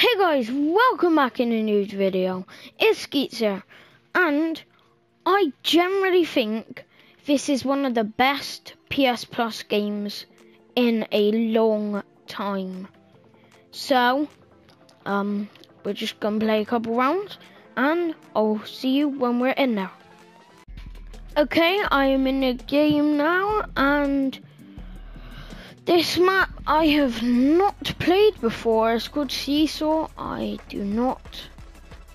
Hey guys, welcome back in a new video. It's Skeates and I generally think this is one of the best PS Plus games in a long time. So, um, we're just gonna play a couple rounds, and I'll see you when we're in there. Okay, I am in the game now, and this map I have not played before. It's called Seesaw. I do not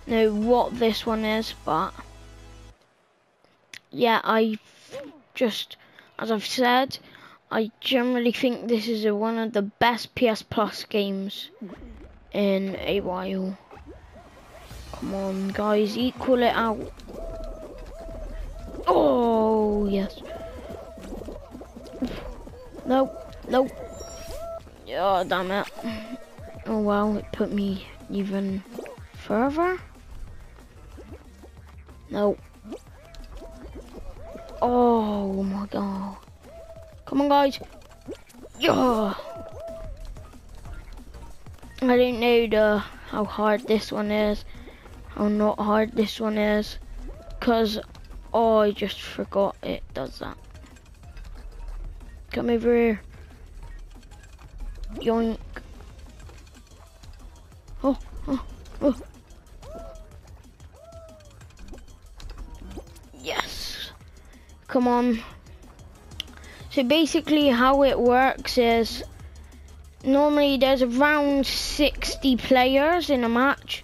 know what this one is, but yeah, I just, as I've said, I generally think this is a, one of the best PS Plus games in a while. Come on, guys, equal it out. Oh, yes. Nope. Nope. Oh, damn it. Oh, well, it put me even further. Nope. Oh, my God. Come on, guys. Yeah. I don't know the, uh, how hard this one is. How not hard this one is. Because, oh, I just forgot it does that. Come over here. Yoink. Oh, oh, oh. Yes. Come on. So basically how it works is normally there's around 60 players in a match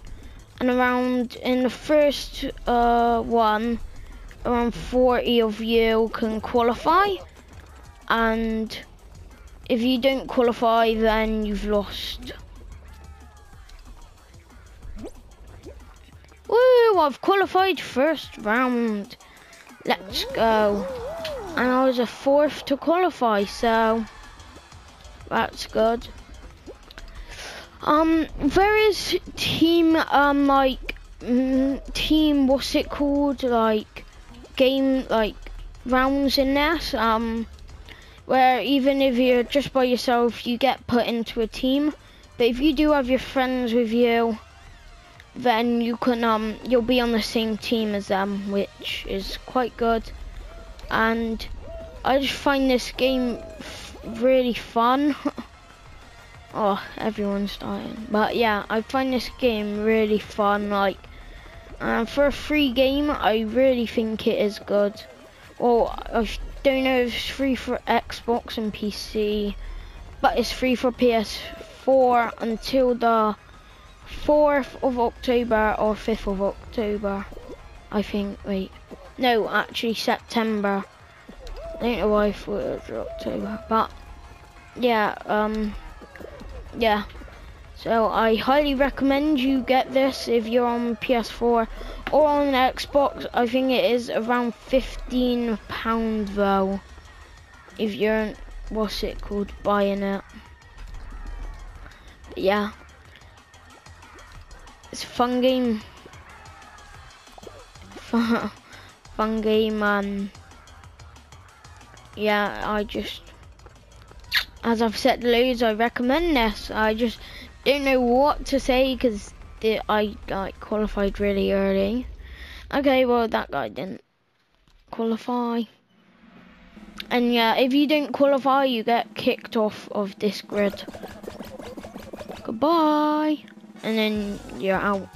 and around in the first uh, one around 40 of you can qualify and if you don't qualify, then you've lost. Woo, I've qualified first round. Let's go. And I was a fourth to qualify, so that's good. Um, there is team, um, like, mm, team, what's it called, like, game, like, rounds in this, um, where even if you're just by yourself, you get put into a team. But if you do have your friends with you, then you can um you'll be on the same team as them, which is quite good. And I just find this game really fun. oh, everyone's dying. But yeah, I find this game really fun. Like, uh, for a free game, I really think it is good. Well, I don't know if it's free for Xbox and PC, but it's free for PS4 until the 4th of October or 5th of October. I think, wait. No, actually September. I don't know why I thought it was October, but yeah, um, yeah. So I highly recommend you get this if you're on PS4 or on Xbox. I think it is around 15 pound though. If you're, what's it called, buying it. But yeah. It's a fun game. fun game and yeah, I just, as I've said loads, I recommend this. I just don't know what to say because I like qualified really early. Okay, well that guy didn't qualify. And yeah, if you don't qualify, you get kicked off of this grid. Goodbye. And then you're out.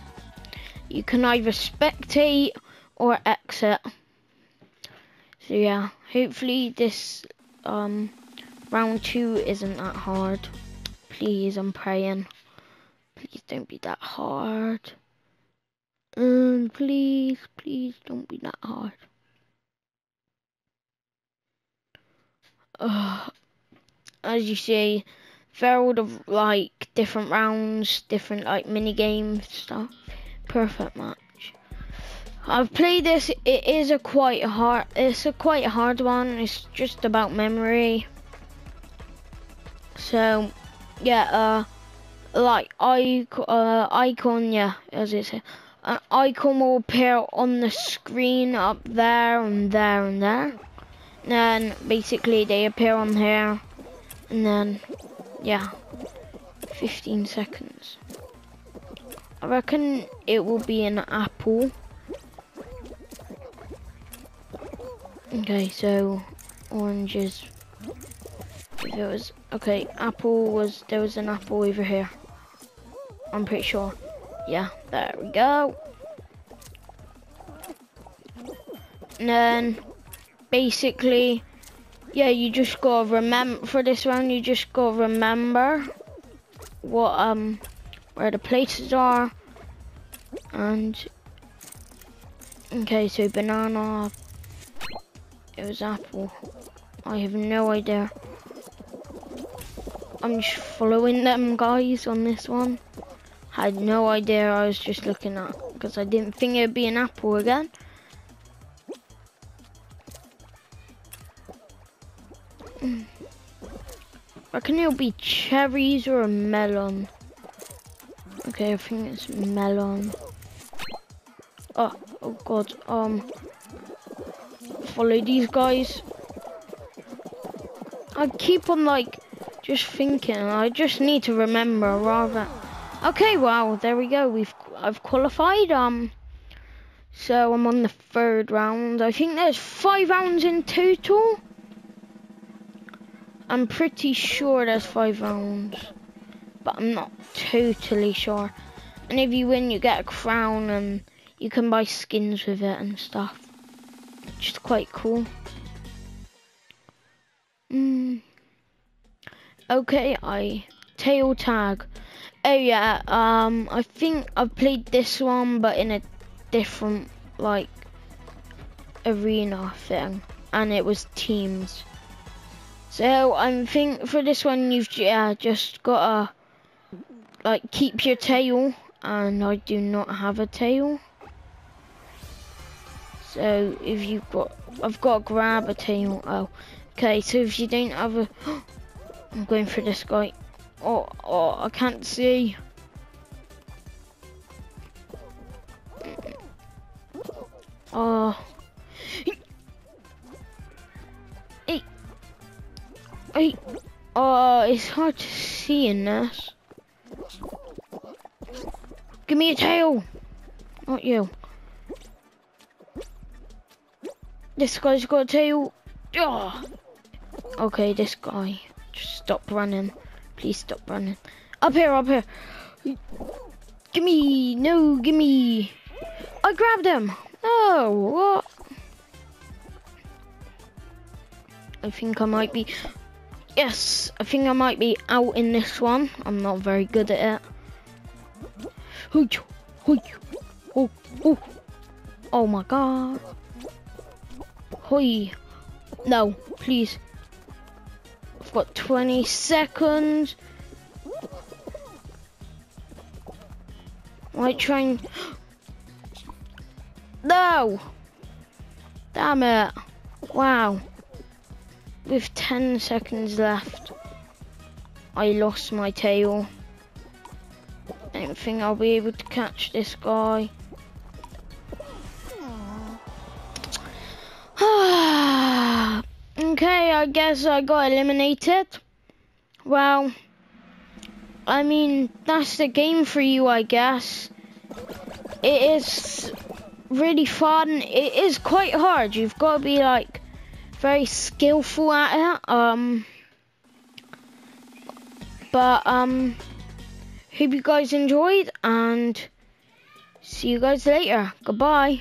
You can either spectate or exit. So yeah, hopefully this um, round two isn't that hard. Please, I'm praying. Please don't be that hard. And please, please don't be that hard. Uh, as you see, there are the like different rounds, different like mini games stuff. Perfect match. I've played this. It is a quite hard. It's a quite hard one. It's just about memory. So yeah, uh, like I, uh, icon, yeah, as it says, an icon will appear on the screen up there and there and there. And then basically they appear on here, and then yeah, 15 seconds. I reckon it will be an apple. Okay, so oranges. It was okay, apple was there was an apple over here. I'm pretty sure. Yeah, there we go. And then basically yeah, you just gotta remember for this round. You just gotta remember what um where the places are, and okay, so banana. It was apple. I have no idea. I'm just following them guys on this one. I had no idea I was just looking at because I didn't think it'd be an apple again. I reckon it'll be cherries or a melon. Okay, I think it's melon. Oh, oh god, um, follow these guys. I keep on like, just thinking, I just need to remember rather. Okay, well, there we go, we've, I've qualified, um, so I'm on the third round. I think there's five rounds in total. I'm pretty sure there's five rounds, but I'm not totally sure. And if you win, you get a crown and you can buy skins with it and stuff, which is quite cool. Mm. Okay, I tail tag. Oh yeah, um, I think I've played this one, but in a different like arena thing, and it was teams. So I think for this one you've yeah, just gotta like keep your tail and I do not have a tail. So if you've got I've got to grab a tail. Oh okay, so if you don't have a I'm going for this guy. Oh oh I can't see. Oh I, uh, it's hard to see in this. Give me a tail. Not you. This guy's got a tail. Oh. Okay, this guy. Just stop running. Please stop running. Up here, up here. Give me, no, give me. I grabbed him. Oh, what? I think I might be Yes, I think I might be out in this one. I'm not very good at it. Oh, oh, oh my god. Hoi. No, please. Got 20 seconds. Try and... No! Damn it. Wow with 10 seconds left, I lost my tail. I don't think I'll be able to catch this guy. I guess I got eliminated. Well, I mean, that's the game for you, I guess. It is really fun. It is quite hard. You've got to be like very skillful at it. Um, but um, hope you guys enjoyed and see you guys later. Goodbye.